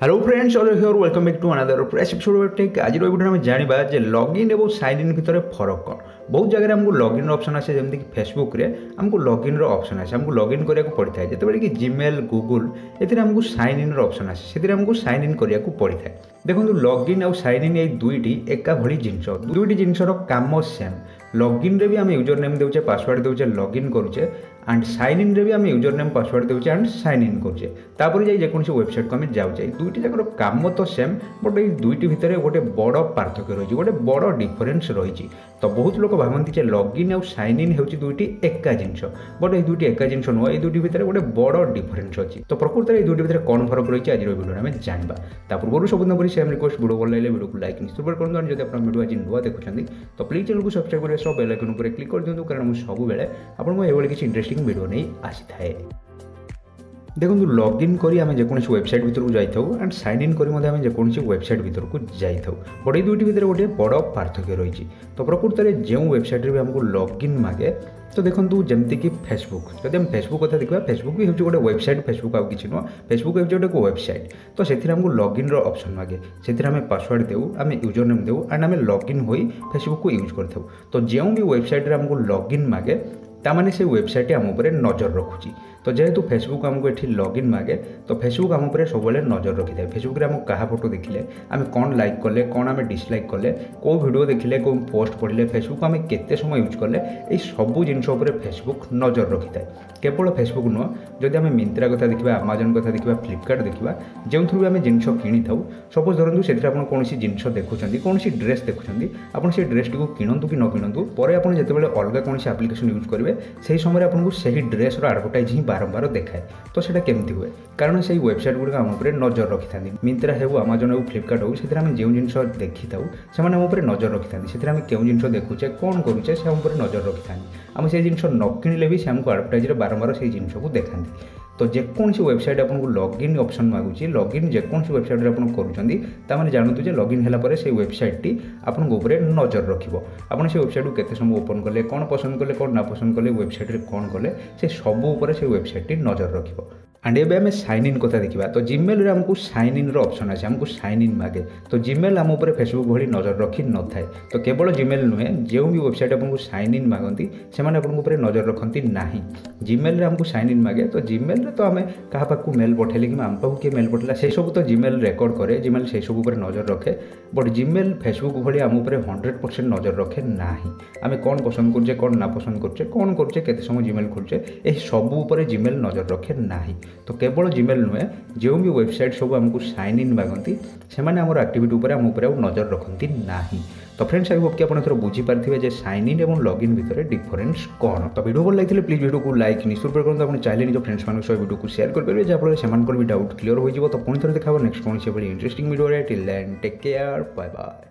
hello friends all here welcome back to another fresh episode of tech আজির ভিডিওরে আমি জানিবা যে লগ ইন এবং সাইন ইন ভিতরে ফরক কম বহু জায়গায় আমি লগ ইন্র অপসন আসে যেমিকি ফেসবুকরে আমি লগ ইন্র অপশন আসে আমি লগ ইন করা পড়ে যেতবে কি জিমেল গুগল এতে আমি সাইন ইন্র অপশন আসে সেটি আমি সাইন ইন করা পড়ে দেখুন লগ ইন আর সাইন ইন এই দুইটি একা ভি জিনিস দুইটি জিনিসর কাম সেম লগ ইন্রে বি আমি ইউজর নেম দেউছে পাসওয়ার্ড দেউছে লগ ইন করুছে ଆଣ୍ଡ ସାଇନ୍ ଇନ୍ରେ ବି ଆମେ ୟୁଜର ନେମ୍ ପାସୱାର୍ଡ଼ ଦେଉଛେ ଆଣ୍ଡ ସାଇନ୍ ଇନ୍ କରୁଛେ ତାପରେ ଯାଇ ଯେକୌଣସି ୱେବସାଇଟ୍କୁ ଆମେ ଯାଉଛେ ଦୁଇଟି ଯାକର କାମ ତ ସେମ୍ ବଟ୍ ଏଇ ଦୁଇଟି ଭିତରେ ଗୋଟେ ବଡ଼ ପାର୍ଥକ୍ୟ ରହିଛି ଗୋଟେ ବଡ଼ ଡିଫରେନ୍ସ ରହିଛି ତ ବହୁତ ଲୋକ ଭାବନ୍ତି ଯେ ଲଗ୍ଇନ୍ ଆଉ ସାଇନ୍ ଇନ୍ ହେଉଛି ଦୁଇଟି ଏକା ଜିନିଷ ବଟ୍ ଏଇ ଦୁଇଟି ଏକା ଜିନିଷ ନୁହଁ ଏଇ ଦୁଇଟି ଭିତରେ ଗୋଟେ ବଡ଼ ଡିଫରେନ୍ସ ଅଛି ତ ପ୍ରକୃତରେ ଏଇ ଦୁଇଟି ଭିତରେ କ'ଣ ଫରକ ରହିଛି ଆଜିର ଭିଡ଼ିଓରେ ଆମେ ଜାଣିବା ତା ପୂର୍ବରୁ ସବୁଦିନ ପରି ସେମ୍ ରିକ୍ୱେଷ୍ଟ ଭିଡ଼ିଓ ଭଲ ଲାଗିଲେ ଭିଡ଼ିଓକୁ ଲାଇକ୍ ନିଶ୍ଚିତ କରନ୍ତୁ ଆଣ୍ଡ ଯଦି ଆପଣ ଭିଡ଼ିଓ ଆଜି ନୂଆ ଦେଖୁଛନ୍ତି ତ ପ୍ଲିଜ୍ ଚ୍ୟାନେଲକୁ ସବସ୍କ୍ରାଇବ୍ କରିବା ସହ ବେଲ୍ ଆଇକନ୍ ଉପରେ କ୍ଲିକ୍ କରିଦିଅନ୍ତୁ କାରଣ ମୁଁ ସବୁବେଳେ ଆପଣଙ୍କୁ ଏଭଳି କିଛି ଇଣ୍ଟରେଷ୍ଟିଂ ଲିଙ୍କ୍ ଭିଡ଼ିଓ ନେଇ ଆସିଥାଏ দেখুন লগ ইন করে আমি যেকোন ওয়েবসাইট ভিতরক যাই থাকু আন্ড সাইন ইন করে আমি যেকোন ওয়েবসাইট ভিতরক যাই থাকু বট এই দুইটি ভিতরে গোটিয়ে বড় পার্থক্য রয়েছে তো প্রকৃতরে যে ওয়েবসাইটরে বি আমি লগ ইন মাগে তো দেখন্তু যেমিতিকি ফেসবুক যদি আমি ফেসবুক কথা দেখবা ফেসবুক বি হচ্ছে গোটে ওয়েবসাইট ফেসবুক আউ কিছু নয় ফেসবুক হচ্ছে গোটে ওয়েবসাইট তো সেথিরে আমি লগ ইন্র অপসন মাগে সেথিরে আমি পাসওয়ার্ড দেউ আমি ইউজর নেম দেউ আন্ড আমি লগ ইন হয়ে ফেসবুক ইউজ করে থাকু তো যে ওয়েবসাইটরে আমি লগ ইন মাগে ତାମାନେ ସେ ୱେବସାଇଟ୍ ଆମ ଉପରେ ନଜର ରଖୁଛି ତ ଯେହେତୁ ଫେସବୁକ୍ ଆମକୁ ଏଠି ଲଗ୍ଇନ୍ ମାଗେ ତ ଫେସବୁକ୍ ଆମ ଉପରେ ସବୁବେଳେ ନଜର ରଖିଥାଏ ଫେସବୁକ୍ରେ ଆମ କାହା ଫଟୋ ଦେଖିଲେ ଆମେ କ'ଣ ଲାଇକ୍ କଲେ କ'ଣ ଆମେ ଡିସ୍ଲାଇକ୍ କଲେ କେଉଁ ଭିଡ଼ିଓ ଦେଖିଲେ କେଉଁ ପୋଷ୍ଟ ପଢ଼ିଲେ ଫେସବୁକ୍ ଆମେ କେତେ ସମୟ ୟୁଜ୍ କଲେ ଏଇ ସବୁ ଜିନିଷ ଉପରେ ଫେସବୁକ୍ ନଜର ରଖିଥାଏ କେବଳ ଫେସବୁକ୍ ନୁହଁ ଯଦି ଆମେ ମିନ୍ତ୍ରା କଥା ଦେଖିବା ଆମାଜନ୍ କଥା ଦେଖିବା ଫ୍ଲିପକାର୍ଟ ଦେଖିବା ଯେଉଁଥିରୁ ବି ଆମେ ଜିନିଷ କିଣିଥାଉ ସପୋଜ୍ ଧରନ୍ତୁ ସେଥିରେ ଆପଣ କୌଣସି ଜିନିଷ ଦେଖୁଛନ୍ତି କୌଣସି ଡ୍ରେସ୍ ଦେଖୁଛନ୍ତି ଆପଣ ସେ ଡ୍ରେସ୍ଟିକୁ କିଣନ୍ତୁ କି ନ କିଣନ୍ତୁ ପରେ ଆପଣ ଯେତେବେଳେ ଅଲଗା କୌଣସି ଆପ୍ଲିକେସନ୍ ୟୁଜ୍ କରିବେ କରିବେ ସେହି ସମୟରେ ଆପଣଙ୍କୁ ସେହି ଡ୍ରେସ୍ର ଆଡ଼ଭର୍ଟାଇଜ୍ ହିଁ ବାରମ୍ବାର ଦେଖାଏ ତ ସେଇଟା କେମିତି ହୁଏ କାରଣ ସେହି ୱେବସାଇଟ୍ ଗୁଡ଼ିକ ଆମ ଉପରେ ନଜର ରଖିଥାନ୍ତି ମିନ୍ତ୍ରା ହେଉ ଆମାଜନ୍ ହେଉ ଫ୍ଲିପକାର୍ଟ ହେଉ ସେଥିରେ ଆମେ ଯେଉଁ ଜିନିଷ ଦେଖିଥାଉ ସେମାନେ ଆମ ଉପରେ ନଜର ରଖିଥାନ୍ତି ସେଥିରେ ଆମେ କେଉଁ ଜିନିଷ ଦେଖୁଛେ କ'ଣ କରୁଛେ ସେ ଆମ ଉପରେ ନଜର ରଖିଥାନ୍ତି ଆମେ ସେ ଜିନିଷ ନ କିଣିଲେ ବି ସେ ଆମକୁ ଆଡ଼ଭର୍ଟାଇଜ୍ରେ ବାରମ୍ବାର ସେହି ଜିନିଷକୁ ଦେଖାନ୍ତି ତ ଯେକୌଣସି ୱେବସାଇଟ୍ ଆପଣଙ୍କୁ ଲଗ୍ଇନ୍ ଅପସନ୍ ମାଗୁଛି ଲଗ୍ଇନ୍ ଯେକୌଣସି ୱେବସାଇଟ୍ରେ ଆପଣ କରୁଛନ୍ତି ତା'ମାନେ ଜାଣନ୍ତୁ ଯେ ଲଗ୍ଇନ୍ ହେଲା ପରେ ସେ ୱେବସାଇଟ୍ଟି ଆପଣଙ୍କ ଉପରେ ନଜର ରଖିବ ଆପଣ ସେ ୱେବସାଇଟ୍କୁ କେତେ ସମୟ ଓପନ୍ କଲେ କ'ଣ ପସନ୍ଦ କଲେ କ'ଣ ନାପସନ୍ଦ କଲେ ୱେବସାଇଟ୍ରେ କ'ଣ କଲେ ସେ ସବୁ ଉପରେ ସେ ୱେବସାଇଟ୍ଟି ନଜର ରଖିବ ଆଣ୍ଡ ଏବେ ଆମେ ସାଇନ୍ ଇନ୍ କଥା ଦେଖିବା ତ ଜିମେଲ୍ରେ ଆମକୁ ସାଇନ୍ ଇନ୍ର ଅପସନ୍ ଅଛି ଆମକୁ ସାଇନ୍ ଇନ୍ ମାଗେ ତ ଜିମେଲ୍ ଆମ ଉପରେ ଫେସବୁକ୍ ଭଳି ନଜର ରଖି ନଥାଏ ତ କେବଳ ଜିମେଲ୍ ନୁହେଁ ଯେଉଁ ବି ୱେବସାଇଟ୍ ଆପଣଙ୍କୁ ସାଇନ୍ ଇନ୍ ମାଗନ୍ତି ସେମାନେ ଆପଣଙ୍କ ଉପରେ ନଜର ରଖନ୍ତି ନାହିଁ ଜିମେଲ୍ରେ ଆମକୁ ସାଇନ୍ ଇନ୍ ମାଗେ ତ ଜିମେଲ୍ରେ ତ ଆମେ କାହା ପାଖକୁ ମେଲ୍ ପଠାଇଲେ କିମ୍ବା ଆମ ପାଖକୁ କିଏ ମେଲ୍ ପଠାଇଲା ସେସବୁ ତ ଜିମେଲ୍ ରେକର୍ଡ଼ କରେ ଜିମେଲ୍ ସେସବୁ ଉପରେ ନଜର ରଖେ ବଟ୍ ଜିମେଲ୍ ଫେସବୁକ୍ ଭଳି ଆମ ଉପରେ ହଣ୍ଡ୍ରେଡ଼ ପରସେଣ୍ଟ ନଜର ରଖେ ନାହିଁ ଆମେ କ'ଣ ପସନ୍ଦ କରୁଛେ କ'ଣ ନାପସନ୍ଦ କରୁଛେ କ'ଣ କରୁଛେ କେତେ ସମୟ ଜିମେଲ୍ ଖୋଲୁଛେ ଏହି ସବୁ ଉପରେ ଜିମେଲ୍ ନଜର ରଖେ ନାହିଁ তো କେବଳ ଜିମେଲ୍ ନୁହେଁ ଯେଉଁ ବି ୱେବସାଇଟ୍ ସବୁ ଆମକୁ ସାଇନ୍ ଇନ୍ ମାଗନ୍ତି ସେମାନେ ଆମର ଆକ୍ଟିଭିଟି ଉପରେ ଆମ ଉପରେ ଆଉ ନଜର ରଖନ୍ତି ନାହିଁ ତ ଫ୍ରେଣ୍ଡସ୍ ଆଇ ହୋପ୍ କି ଆପଣ ଏଥର ବୁଝିପାରିଥିବେ ଯେ ସାଇନ୍ ଇନ୍ ଏବଂ ଲଗ୍ଇନ୍ ଭିତରେ ଡିଫରେନ୍ସ କ'ଣ ତ ଭିଡ଼ିଓ ଭଲ ଲାଗିଥିଲେ ପ୍ଲିଜ୍ ଭିଡ଼ିଓକୁ ଲାଇକ୍ ନିଶ୍ଚିତ କରନ୍ତୁ ଆପଣ ଚାହିଁଲେ ନିଜ ଫ୍ରେଣ୍ଡସ୍ମାନଙ୍କ ସହ ଭିଡ଼ିଓକୁ ସେୟାର କରିପାରିବେ ଯାହାଫଳରେ ସେମାନଙ୍କର ବି ଡାଉଟ୍ କ୍ଲିୟର୍ ହୋଇଯିବ ତ ପୁଣି ଥରେ ଦେଖାବ ନେକ୍ସଟ କୌଣସି ଏଭଳି ଇଣ୍ଟରେଷ୍ଟିଂ ଭିଡ଼ିଓରେ till and take care bye bye